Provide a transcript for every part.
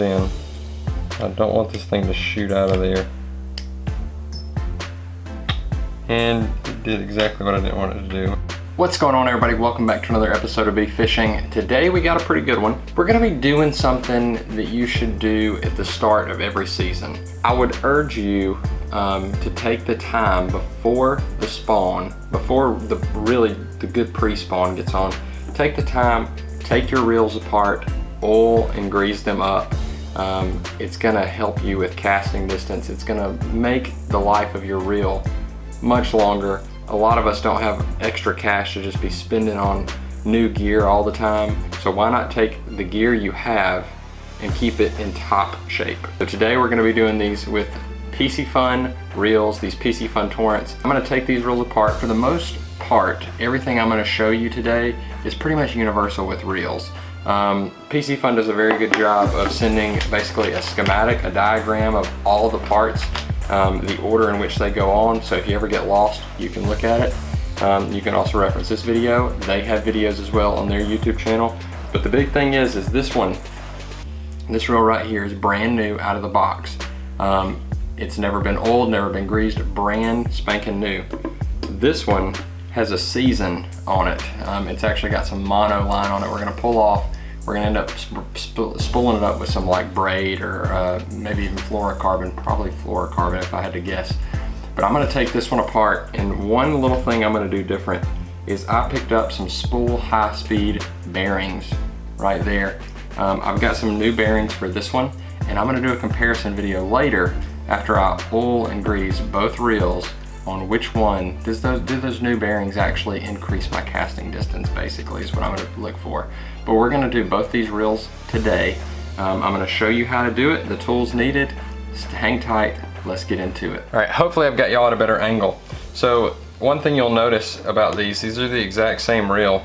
in. I don't want this thing to shoot out of there. And it did exactly what I didn't want it to do. What's going on everybody? Welcome back to another episode of B Fishing. Today we got a pretty good one. We're gonna be doing something that you should do at the start of every season. I would urge you um, to take the time before the spawn, before the really the good pre-spawn gets on, take the time, take your reels apart, oil and grease them up. Um, it's gonna help you with casting distance. It's gonna make the life of your reel much longer. A lot of us don't have extra cash to just be spending on new gear all the time. So why not take the gear you have and keep it in top shape. So today we're gonna be doing these with Piscifun reels, these Piscifun torrents. I'm gonna take these reels apart. For the most part, everything I'm gonna show you today is pretty much universal with reels. Um, Fun does a very good job of sending basically a schematic, a diagram of all the parts, um, the order in which they go on. So if you ever get lost, you can look at it. Um, you can also reference this video. They have videos as well on their YouTube channel. But the big thing is, is this one, this reel right here is brand new out of the box. Um, it's never been old, never been greased, brand spanking new. This one has a season on it. Um, it's actually got some mono line on it. We're gonna pull off. We're gonna end up sp sp spooling it up with some like braid or uh, maybe even fluorocarbon, probably fluorocarbon if I had to guess. But I'm gonna take this one apart and one little thing I'm gonna do different is I picked up some spool high speed bearings right there. Um, I've got some new bearings for this one and I'm gonna do a comparison video later after I oil and grease both reels on which one, does those, do those new bearings actually increase my casting distance basically is what I'm gonna look for. But we're gonna do both these reels today. Um, I'm gonna show you how to do it, the tools needed. Hang tight, let's get into it. All right, hopefully I've got y'all at a better angle. So one thing you'll notice about these, these are the exact same reel.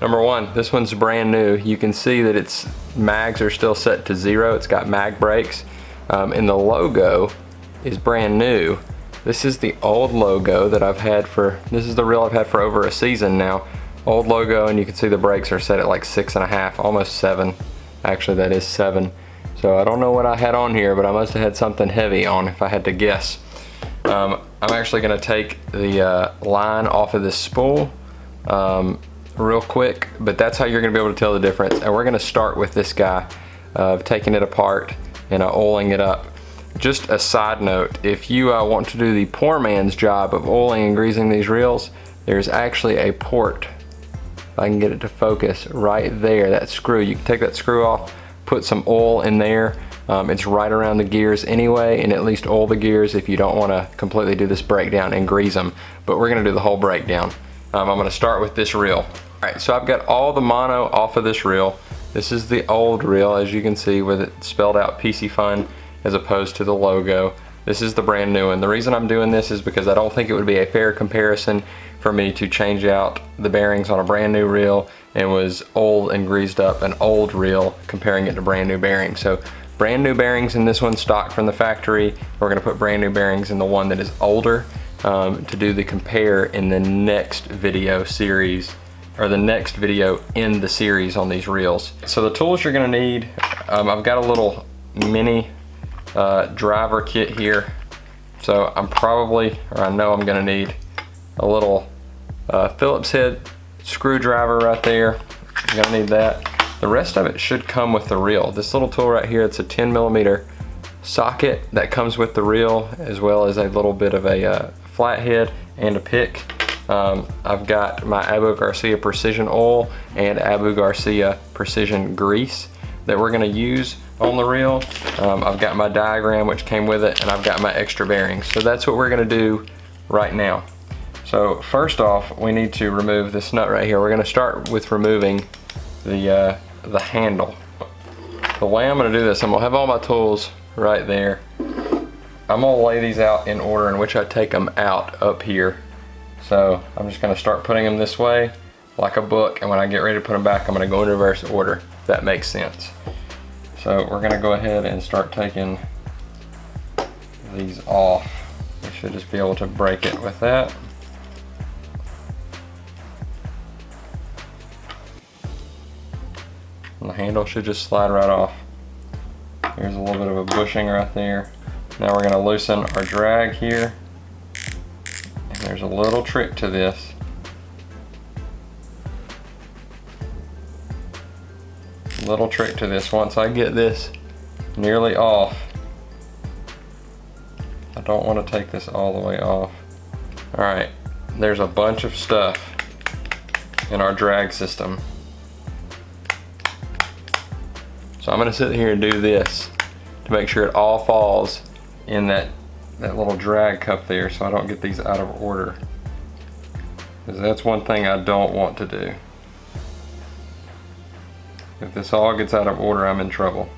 Number one, this one's brand new. You can see that its mags are still set to zero. It's got mag brakes. Um, and the logo is brand new. This is the old logo that I've had for, this is the reel I've had for over a season now. Old logo and you can see the brakes are set at like six and a half, almost seven. Actually that is seven. So I don't know what I had on here, but I must have had something heavy on if I had to guess. Um, I'm actually gonna take the uh, line off of this spool um, real quick, but that's how you're gonna be able to tell the difference. And we're gonna start with this guy of taking it apart and uh, oiling it up. Just a side note, if you uh, want to do the poor man's job of oiling and greasing these reels, there's actually a port, I can get it to focus, right there, that screw. You can take that screw off, put some oil in there. Um, it's right around the gears anyway, and at least oil the gears if you don't want to completely do this breakdown and grease them. But we're going to do the whole breakdown. Um, I'm going to start with this reel. All right, so I've got all the mono off of this reel. This is the old reel, as you can see, with it spelled out Piscifun as opposed to the logo. This is the brand new one. The reason I'm doing this is because I don't think it would be a fair comparison for me to change out the bearings on a brand new reel and was old and greased up an old reel comparing it to brand new bearings. So brand new bearings in this one stock from the factory. We're gonna put brand new bearings in the one that is older um, to do the compare in the next video series or the next video in the series on these reels. So the tools you're gonna need, um, I've got a little mini uh, driver kit here. So I'm probably, or I know I'm gonna need a little uh, Phillips head screwdriver right there. I'm gonna need that. The rest of it should come with the reel. This little tool right here, it's a 10 millimeter socket that comes with the reel as well as a little bit of a uh, flathead and a pick. Um, I've got my Abu Garcia Precision Oil and Abu Garcia Precision Grease that we're gonna use on the reel. Um, I've got my diagram which came with it and I've got my extra bearings. So that's what we're gonna do right now. So first off, we need to remove this nut right here. We're gonna start with removing the, uh, the handle. The way I'm gonna do this, I'm gonna have all my tools right there. I'm gonna lay these out in order in which I take them out up here. So I'm just gonna start putting them this way like a book and when I get ready to put them back I'm gonna go in reverse order if that makes sense. So we're gonna go ahead and start taking these off. We should just be able to break it with that. And the handle should just slide right off. Here's a little bit of a bushing right there. Now we're gonna loosen our drag here. And there's a little trick to this. Little trick to this. Once I get this nearly off, I don't want to take this all the way off. All right, there's a bunch of stuff in our drag system. So I'm gonna sit here and do this to make sure it all falls in that, that little drag cup there so I don't get these out of order. Because that's one thing I don't want to do. If this all gets out of order, I'm in trouble.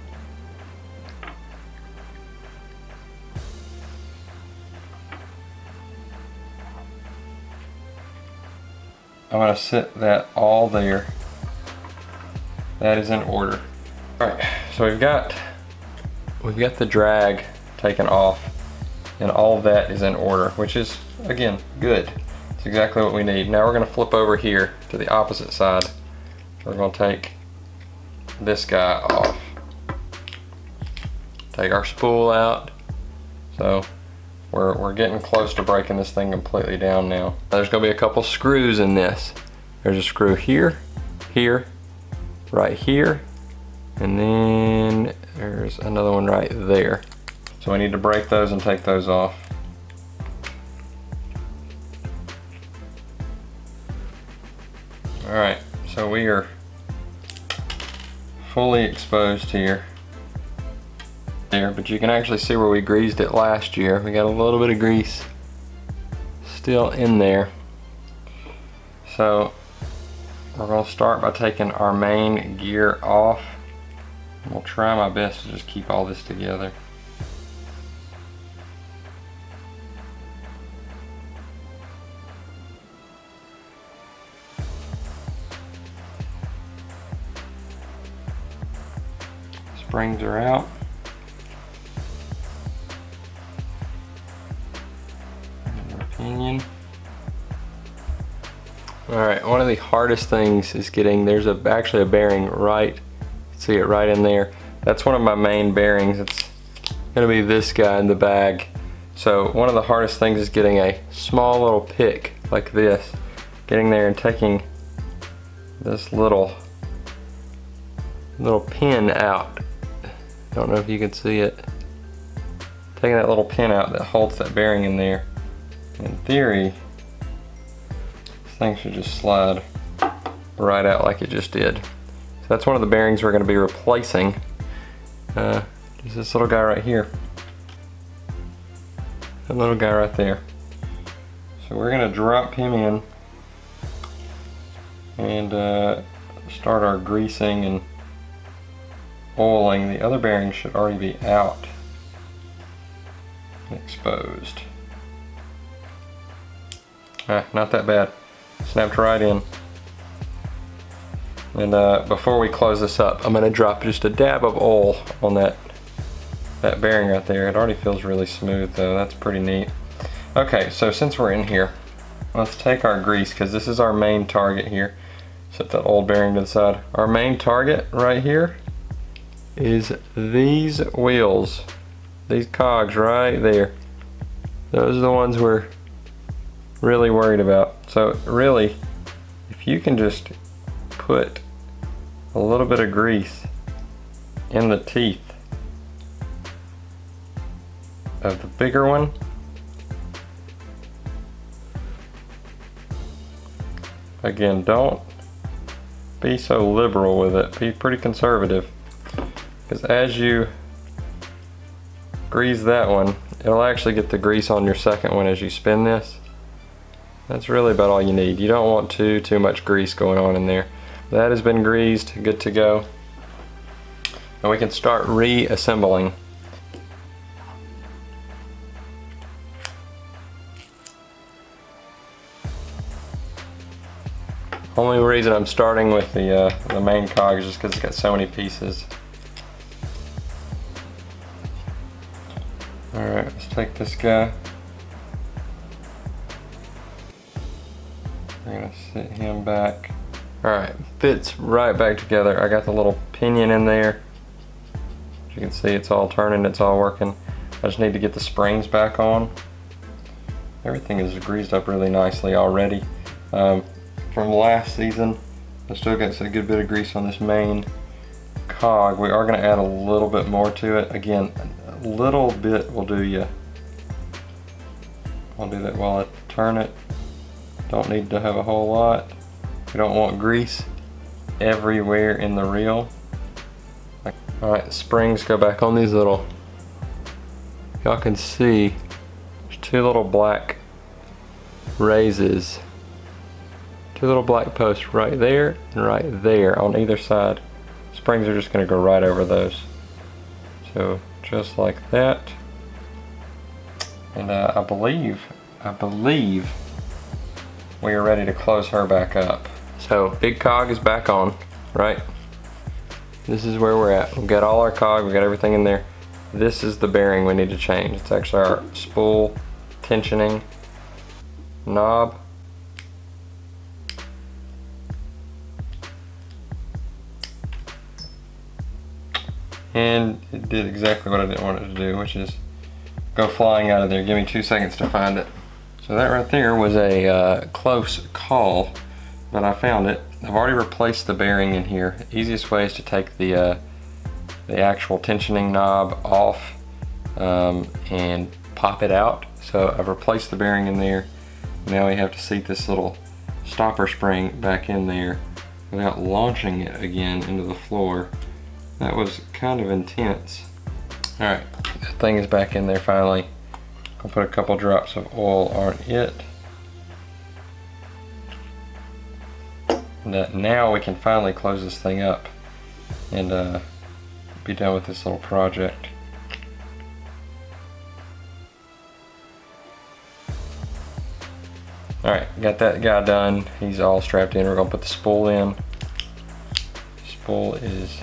I'm gonna sit that all there. That is in order. All right, so we've got we've got the drag taken off and all that is in order, which is again good. It's exactly what we need. Now we're gonna flip over here to the opposite side. We're gonna take this guy off. Take our spool out. So we're, we're getting close to breaking this thing completely down now. There's gonna be a couple screws in this. There's a screw here, here, right here, and then there's another one right there. So we need to break those and take those off. All right, so we are fully exposed here. There, but you can actually see where we greased it last year. We got a little bit of grease still in there. So we're gonna start by taking our main gear off. We'll try my best to just keep all this together. Springs are out. Opinion. All right, one of the hardest things is getting, there's a, actually a bearing right, see it right in there. That's one of my main bearings. It's gonna be this guy in the bag. So one of the hardest things is getting a small little pick like this, getting there and taking this little, little pin out. I don't know if you can see it. Taking that little pin out that holds that bearing in there. In theory, this thing should just slide right out like it just did. So that's one of the bearings we're going to be replacing. Uh, this little guy right here. That little guy right there. So we're going to drop him in and uh, start our greasing and oiling. The other bearing should already be out and exposed. Ah, not that bad snapped right in. And uh, before we close this up, I'm gonna drop just a dab of oil on that, that bearing right there. It already feels really smooth though, that's pretty neat. Okay, so since we're in here, let's take our grease, because this is our main target here. Set that old bearing to the side. Our main target right here is these wheels. These cogs right there. Those are the ones we're really worried about. So really, if you can just put a little bit of grease in the teeth of the bigger one, again, don't be so liberal with it. Be pretty conservative. Because as you grease that one, it'll actually get the grease on your second one as you spin this. That's really about all you need. You don't want too, too much grease going on in there. That has been greased, good to go. And we can start reassembling. Only reason I'm starting with the, uh, the main cog is just because it's got so many pieces. Take this guy. We're gonna sit him back. All right, fits right back together. I got the little pinion in there. You can see it's all turning, it's all working. I just need to get the springs back on. Everything is greased up really nicely already. Um, from last season, I still got a good bit of grease on this main cog. We are gonna add a little bit more to it. Again, a little bit will do you. I'll do that while I turn it. Don't need to have a whole lot. We don't want grease everywhere in the reel. All right, springs go back on these little, y'all can see, there's two little black raises. Two little black posts right there and right there on either side. Springs are just gonna go right over those. So just like that. And uh, I believe, I believe we are ready to close her back up. So big cog is back on, right? This is where we're at. We've got all our cog, we've got everything in there. This is the bearing we need to change. It's actually our spool tensioning knob. And it did exactly what I didn't want it to do, which is go flying out of there. Give me two seconds to find it. So that right there was a uh, close call, but I found it. I've already replaced the bearing in here. The easiest way is to take the, uh, the actual tensioning knob off um, and pop it out. So I've replaced the bearing in there. Now we have to seat this little stopper spring back in there without launching it again into the floor. That was kind of intense. All right, the thing is back in there finally. I'll put a couple drops of oil on it. That now we can finally close this thing up and uh, be done with this little project. Alright, got that guy done. He's all strapped in. We're gonna put the spool in. Spool is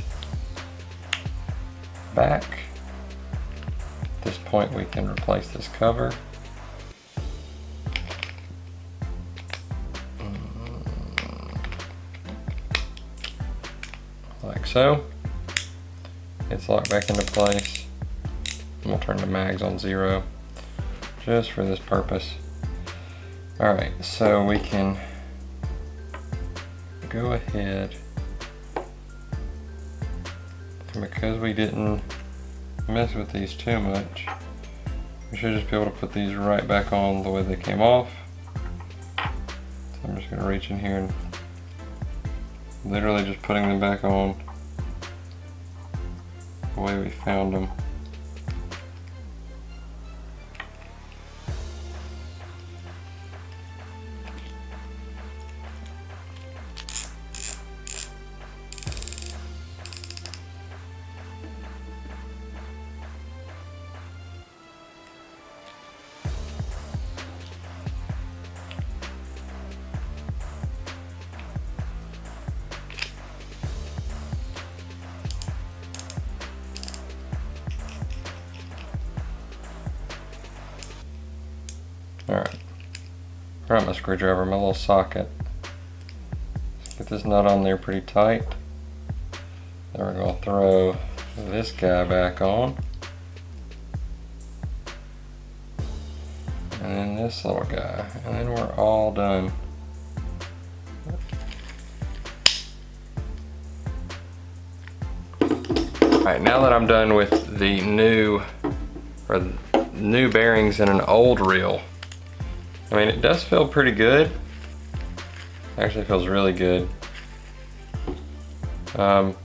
back. This point we can replace this cover. Like so. It's locked back into place. And we'll turn the mags on zero just for this purpose. Alright, so we can go ahead and because we didn't mess with these too much, we should just be able to put these right back on the way they came off. So I'm just gonna reach in here and literally just putting them back on the way we found them. Alright. Alright, my screwdriver, my little socket. Get this nut on there pretty tight. Then we're going to throw this guy back on. And then this little guy. And then we're all done. Alright, now that I'm done with the new, or the new bearings in an old reel, I mean, it does feel pretty good. Actually feels really good. Um,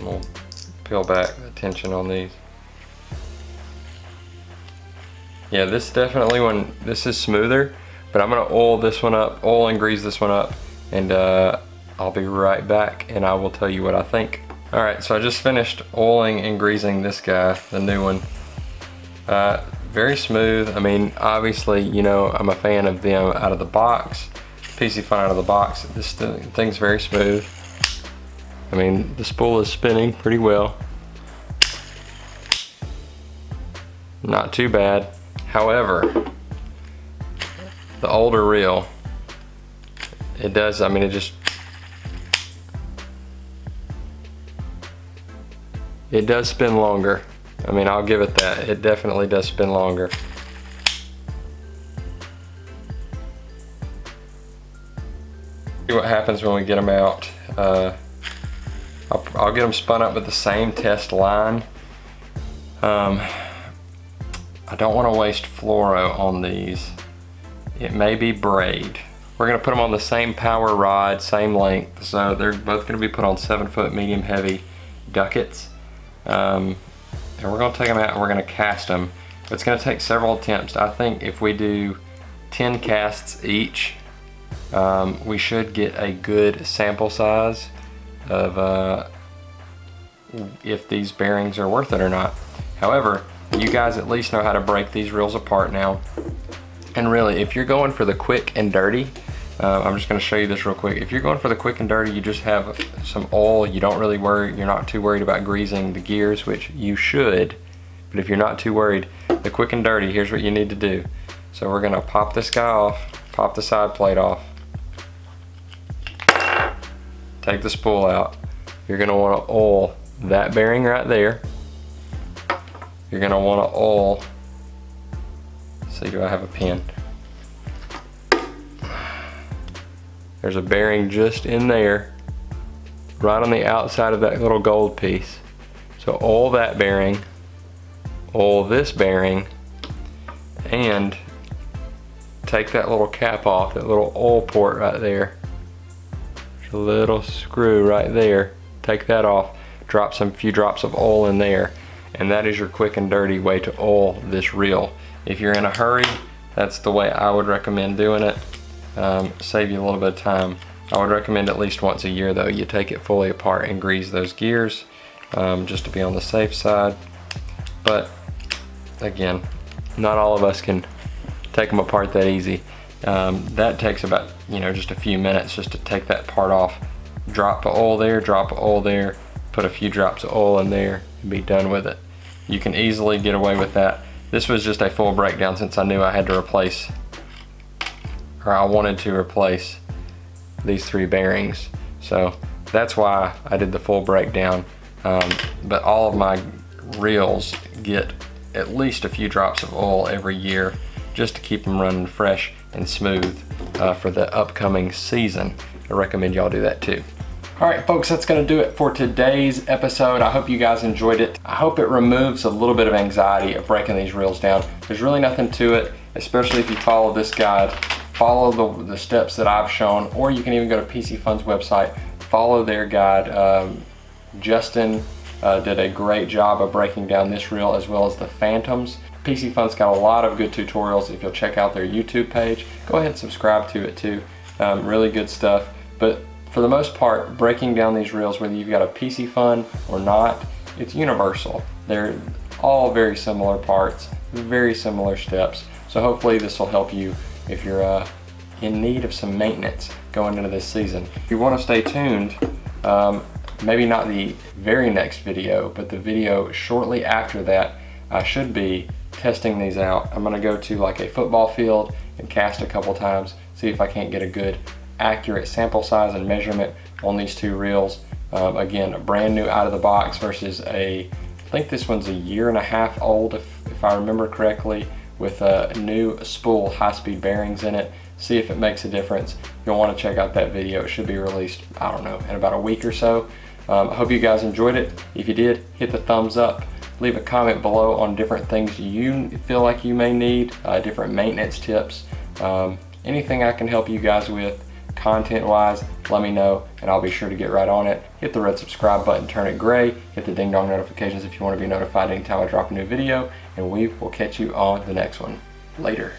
we'll peel back the tension on these. Yeah, this definitely one, this is smoother, but I'm gonna oil this one up, oil and grease this one up, and uh, I'll be right back and I will tell you what I think. All right, so I just finished oiling and greasing this guy, the new one. Uh, very smooth. I mean, obviously, you know, I'm a fan of them out of the box. Piscifun out of the box. This thing's very smooth. I mean, the spool is spinning pretty well. Not too bad. However, the older reel, it does, I mean, it just, it does spin longer. I mean, I'll give it that. It definitely does spin longer. See what happens when we get them out. Uh, I'll, I'll, get them spun up with the same test line. Um, I don't want to waste fluoro on these. It may be braid. We're going to put them on the same power rod, same length. So they're both going to be put on 7 foot medium heavy Ducketts. Um, and we're going to take them out and we're going to cast them. It's going to take several attempts. I think if we do 10 casts each, um, we should get a good sample size of uh, if these bearings are worth it or not. However, you guys at least know how to break these reels apart now. And really, if you're going for the quick and dirty, uh, I'm just gonna show you this real quick. If you're going for the quick and dirty, you just have some oil, you don't really worry, you're not too worried about greasing the gears, which you should, but if you're not too worried, the quick and dirty, here's what you need to do. So we're gonna pop this guy off, pop the side plate off, take the spool out. You're gonna wanna oil that bearing right there. You're gonna wanna oil, see do I have a pin? There's a bearing just in there, right on the outside of that little gold piece. So all that bearing, all this bearing, and take that little cap off, that little oil port right there. There's a little screw right there. Take that off, drop some few drops of oil in there, and that is your quick and dirty way to oil this reel. If you're in a hurry, that's the way I would recommend doing it um, save you a little bit of time. I would recommend at least once a year though, you take it fully apart and grease those gears um, just to be on the safe side. But again, not all of us can take them apart that easy. Um, that takes about, you know, just a few minutes just to take that part off. Drop of oil there, drop of oil there, put a few drops of oil in there and be done with it. You can easily get away with that. This was just a full breakdown since I knew I had to replace or I wanted to replace these three bearings. So that's why I did the full breakdown. Um, but all of my reels get at least a few drops of oil every year just to keep them running fresh and smooth uh, for the upcoming season. I recommend y'all do that too. All right, folks, that's gonna do it for today's episode. I hope you guys enjoyed it. I hope it removes a little bit of anxiety of breaking these reels down. There's really nothing to it, especially if you follow this guide follow the, the steps that I've shown, or you can even go to Piscifun's website, follow their guide. Um, Justin uh, did a great job of breaking down this reel as well as the Phantoms. Piscifun's got a lot of good tutorials. If you'll check out their YouTube page, go ahead and subscribe to it too. Um, really good stuff. But for the most part, breaking down these reels, whether you've got a Piscifun or not, it's universal. They're all very similar parts, very similar steps. So hopefully this will help you if you're uh, in need of some maintenance going into this season. If you want to stay tuned, um, maybe not the very next video, but the video shortly after that, I should be testing these out. I'm gonna go to like a football field and cast a couple times, see if I can't get a good accurate sample size and measurement on these two reels. Um, again, brand new out of the box versus a, I think this one's a year and a half old if, if I remember correctly with a new spool high-speed bearings in it. See if it makes a difference. You'll want to check out that video. It should be released, I don't know, in about a week or so. Um, I hope you guys enjoyed it. If you did, hit the thumbs up. Leave a comment below on different things you feel like you may need, uh, different maintenance tips, um, anything I can help you guys with content wise, let me know and I'll be sure to get right on it. Hit the red subscribe button, turn it gray, hit the ding dong notifications if you want to be notified anytime I drop a new video, and we will catch you on the next one. Later.